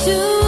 to